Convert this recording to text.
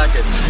like it.